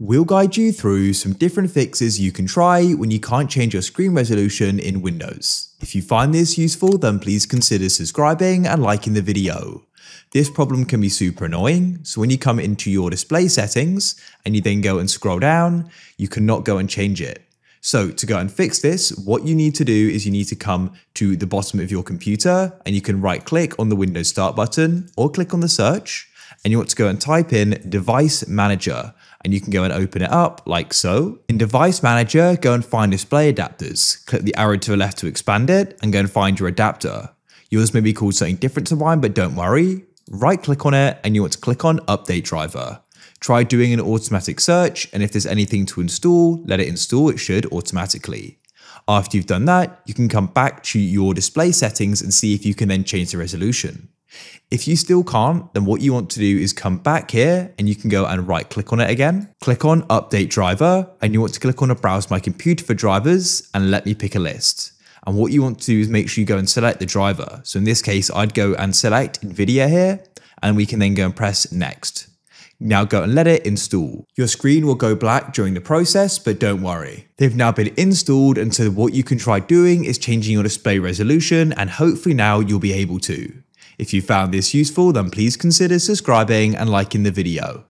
We'll guide you through some different fixes you can try when you can't change your screen resolution in Windows. If you find this useful, then please consider subscribing and liking the video. This problem can be super annoying, so when you come into your display settings and you then go and scroll down, you cannot go and change it. So to go and fix this, what you need to do is you need to come to the bottom of your computer and you can right click on the Windows Start button or click on the search and you want to go and type in Device Manager and you can go and open it up like so. In Device Manager, go and find Display Adapters. Click the arrow to the left to expand it and go and find your adapter. Yours may be called something different to mine, but don't worry. Right click on it and you want to click on Update Driver. Try doing an automatic search and if there's anything to install, let it install, it should automatically. After you've done that, you can come back to your display settings and see if you can then change the resolution. If you still can't, then what you want to do is come back here and you can go and right click on it again. Click on update driver and you want to click on a browse my computer for drivers and let me pick a list. And what you want to do is make sure you go and select the driver. So in this case, I'd go and select NVIDIA here and we can then go and press next. Now go and let it install. Your screen will go black during the process, but don't worry. They've now been installed and so what you can try doing is changing your display resolution and hopefully now you'll be able to. If you found this useful, then please consider subscribing and liking the video.